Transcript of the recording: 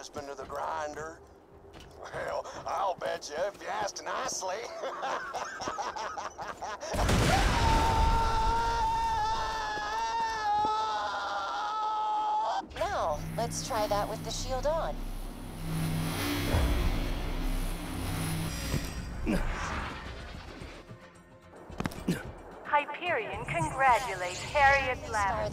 Husband to the grinder? Well, I'll bet you if you asked nicely. Now, let's try that with the shield on. Hyperion congratulates Harriet Star